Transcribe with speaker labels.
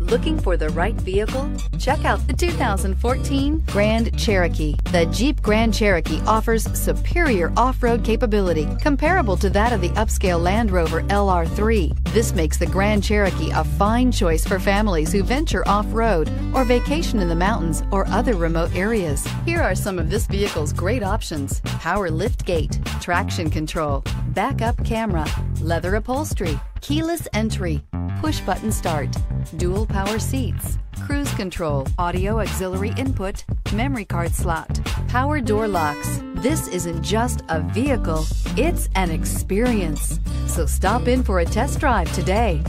Speaker 1: Looking for the right vehicle? Check out the 2014 Grand Cherokee. The Jeep Grand Cherokee offers superior off-road capability comparable to that of the upscale Land Rover LR3. This makes the Grand Cherokee a fine choice for families who venture off-road or vacation in the mountains or other remote areas. Here are some of this vehicle's great options. Power lift gate, traction control, backup camera, leather upholstery, keyless entry, push button start, dual power seats, cruise control, audio auxiliary input, memory card slot, power door locks. This isn't just a vehicle, it's an experience. So stop in for a test drive today.